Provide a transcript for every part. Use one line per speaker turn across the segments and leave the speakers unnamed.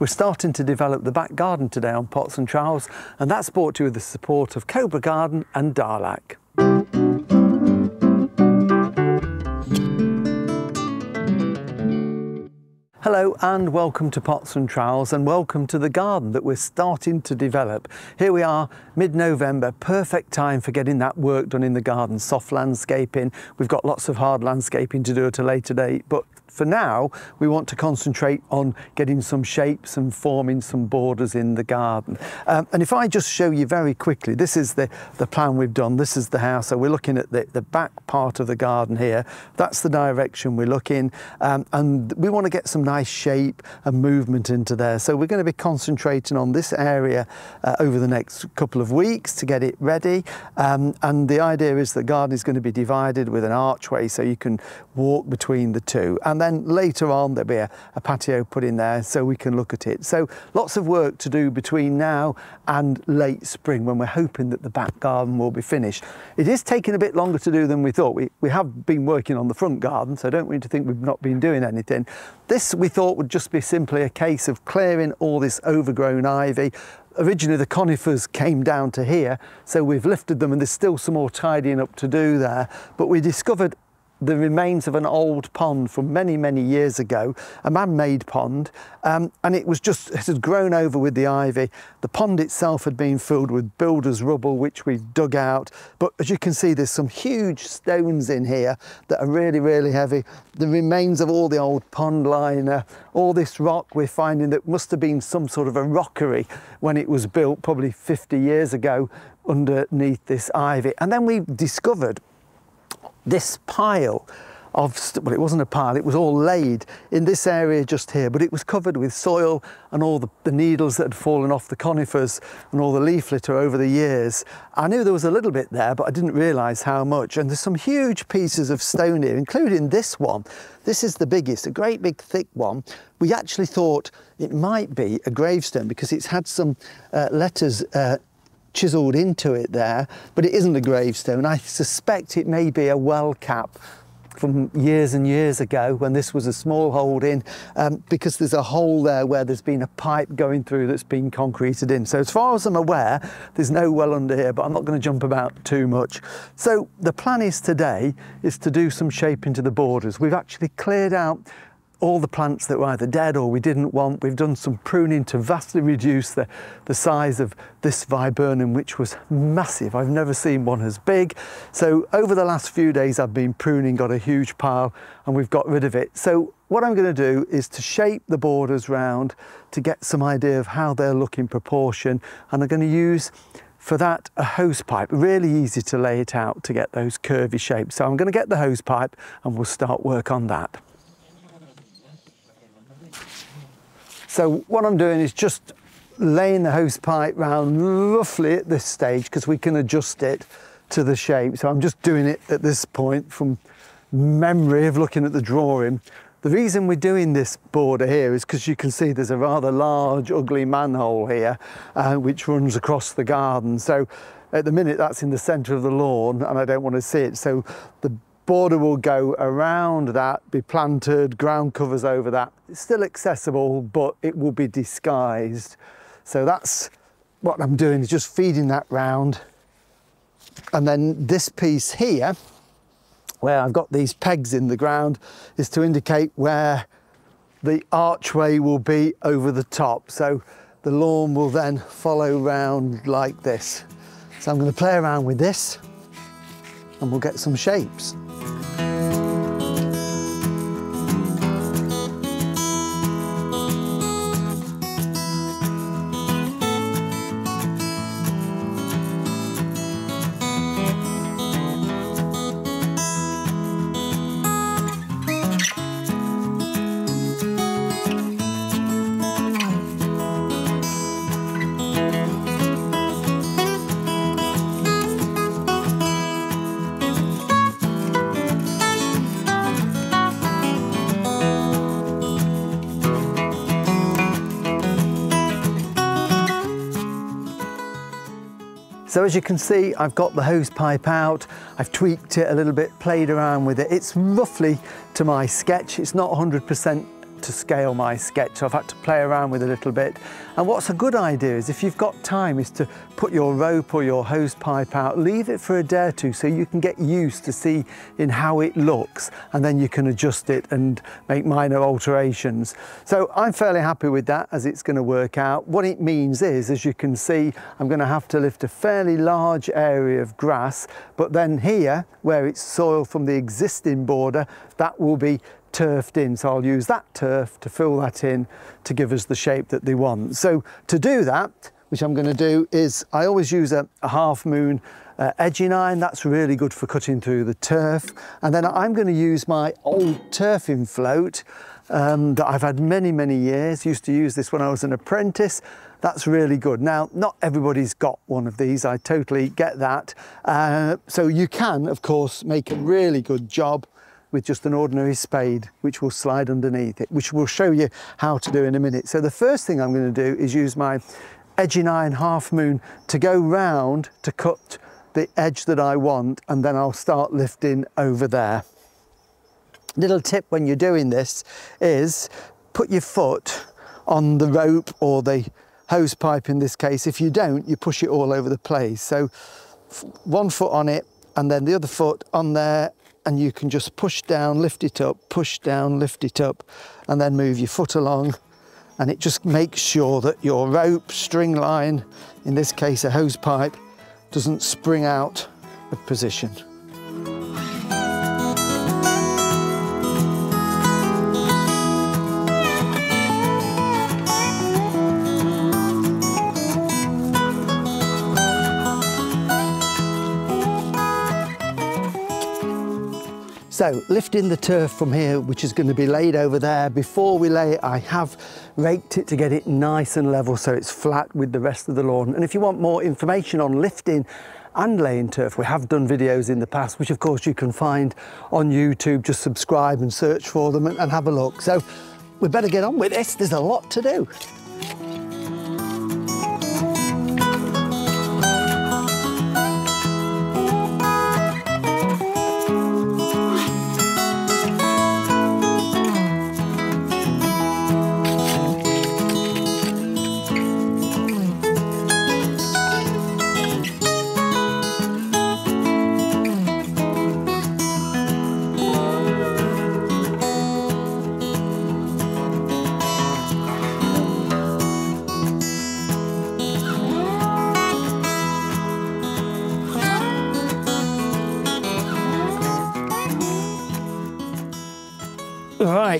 We're starting to develop the back garden today on Pots and Trowels, and that's brought to you with the support of Cobra Garden and Darlac. Hello and welcome to Pots and Trowels and welcome to the garden that we're starting to develop. Here we are mid-November, perfect time for getting that work done in the garden, soft landscaping. We've got lots of hard landscaping to do at a later date, but for now, we want to concentrate on getting some shapes and forming some borders in the garden. Um, and if I just show you very quickly, this is the, the plan we've done. This is the house. So we're looking at the, the back part of the garden here. That's the direction we're looking. Um, and we want to get some nice shape and movement into there. So we're going to be concentrating on this area uh, over the next couple of weeks to get it ready. Um, and the idea is the garden is going to be divided with an archway so you can walk between the two. And then then later on there'll be a, a, patio put in there so we can look at it. So lots of work to do between now and late spring when we're hoping that the back garden will be finished. It is taking a bit longer to do than we thought. We, we have been working on the front garden, so don't want to think we've not been doing anything. This we thought would just be simply a case of clearing all this overgrown ivy, originally the conifers came down to here so we've lifted them and there's still some more tidying up to do there but we discovered the remains of an old pond from many, many years ago, a man-made pond, um, and it was just, it had grown over with the ivy. The pond itself had been filled with builder's rubble, which we've dug out. But as you can see, there's some huge stones in here that are really, really heavy. The remains of all the old pond liner, all this rock we're finding that must have been some sort of a rockery when it was built probably 50 years ago underneath this ivy. And then we discovered this pile of, well, it wasn't a pile, it was all laid in this area just here, but it was covered with soil and all the, the, needles that had fallen off the conifers and all the leaf litter over the years. I knew there was a little bit there, but I didn't realise how much. And there's some huge pieces of stone here, including this one. This is the biggest, a great big thick one. We actually thought it might be a gravestone because it's had some uh, letters uh, chiselled into it there, but it isn't a gravestone. I suspect it may be a well cap from years and years ago when this was a small holding um, because there's a hole there where there's been a pipe going through that's been concreted in. So as far as I'm aware, there's no well under here, but I'm not going to jump about too much. So the plan is today is to do some shaping to the borders. We've actually cleared out all the plants that were either dead or we didn't want. We've done some pruning to vastly reduce the, the size of this viburnum, which was massive. I've never seen one as big. So over the last few days, I've been pruning, got a huge pile and we've got rid of it. So what I'm gonna do is to shape the borders round to get some idea of how they'll look in proportion. And I'm gonna use for that a hose pipe really easy to lay it out to get those curvy shapes so i'm going to get the hose pipe and we'll start work on that So what I'm doing is just laying the hose pipe round roughly at this stage because we can adjust it to the shape. So I'm just doing it at this point from memory of looking at the drawing. The reason we're doing this border here is because you can see there's a rather large ugly manhole here uh, which runs across the garden. So at the minute that's in the centre of the lawn and I don't want to see it. So the border will go around that, be planted, ground covers over that. It's still accessible, but it will be disguised. So that's what I'm doing is just feeding that round. And then this piece here, where I've got these pegs in the ground, is to indicate where the archway will be over the top. So the lawn will then follow round like this. So I'm going to play around with this and we'll get some shapes. So as you can see, I've got the hose pipe out, I've tweaked it a little bit, played around with it. It's roughly to my sketch, it's not 100% to scale my sketch. I've had to play around with a little bit. And what's a good idea is if you've got time is to put your rope or your hose pipe out, leave it for a day or two so you can get used to see in how it looks and then you can adjust it and make minor alterations. So I'm fairly happy with that as it's going to work out. What it means is, as you can see, I'm going to have to lift a fairly large area of grass, but then here, where it's soil from the existing border, that will be turfed in. So I'll use that turf to fill that in to give us the shape that they want. So to do that, which I'm going to do is I always use a, a half moon uh, edging iron. That's really good for cutting through the turf. And then I'm going to use my old turfing float um, that I've had many, many years. Used to use this when I was an apprentice. That's really good. Now, not everybody's got one of these. I totally get that. Uh, so you can, of course, make a really good job with just an ordinary spade, which will slide underneath it, which we'll show you how to do in a minute. So the first thing I'm going to do is use my edging iron half moon to go round to cut the edge that I want, and then I'll start lifting over there. Little tip when you're doing this is put your foot on the rope or the hose pipe in this case. If you don't, you push it all over the place. So one foot on it and then the other foot on there and you can just push down, lift it up, push down, lift it up, and then move your foot along. And it just makes sure that your rope, string line, in this case a hose pipe, doesn't spring out of position. So lifting the turf from here, which is going to be laid over there, before we lay it, I have raked it to get it nice and level so it's flat with the rest of the lawn. And if you want more information on lifting and laying turf, we have done videos in the past, which of course you can find on YouTube. Just subscribe and search for them and, and have a look. So we better get on with this. There's a lot to do.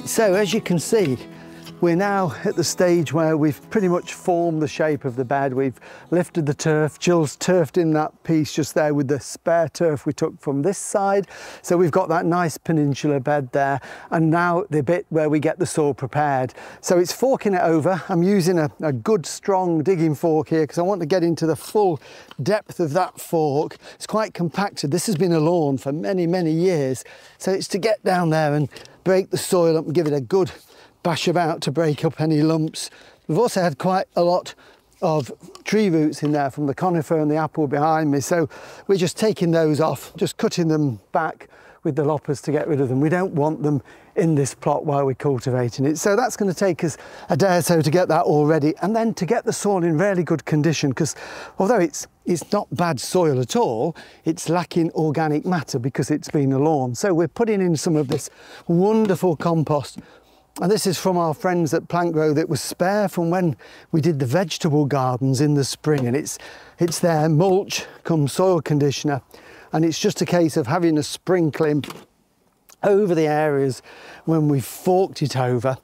So as you can see, we're now at the stage where we've pretty much formed the shape of the bed. We've lifted the turf. Jill's turfed in that piece just there with the spare turf we took from this side. So we've got that nice peninsular bed there. And now the bit where we get the soil prepared. So it's forking it over. I'm using a, a good strong digging fork here because I want to get into the full depth of that fork. It's quite compacted. This has been a lawn for many, many years. So it's to get down there and break the soil up and give it a good bash about to break up any lumps. We've also had quite a lot of tree roots in there from the conifer and the apple behind me. So we're just taking those off, just cutting them back with the loppers to get rid of them. We don't want them in this plot while we're cultivating it. So that's going to take us a day or so to get that all ready and then to get the soil in really good condition because although it's it's not bad soil at all, it's lacking organic matter because it's been a lawn. So we're putting in some of this wonderful compost and this is from our friends at Plant Grow that was spare from when we did the vegetable gardens in the spring and it's it's their mulch come soil conditioner and it's just a case of having a sprinkling over the areas when we've forked it over.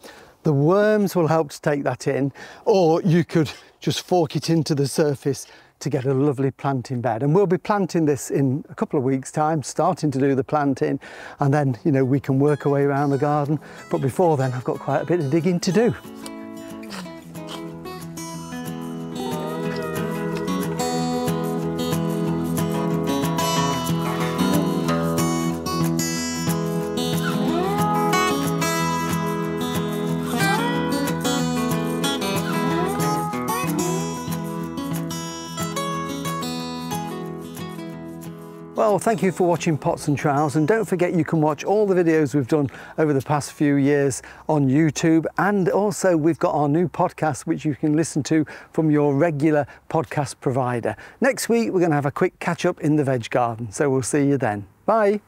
The worms will help to take that in, or you could just fork it into the surface to get a lovely planting bed. And we'll be planting this in a couple of weeks time, starting to do the planting, and then, you know, we can work our way around the garden. But before then, I've got quite a bit of digging to do. Well, thank you for watching Pots and Trowels and don't forget you can watch all the videos we've done over the past few years on YouTube and also we've got our new podcast which you can listen to from your regular podcast provider. Next week we're going to have a quick catch up in the veg garden so we'll see you then. Bye.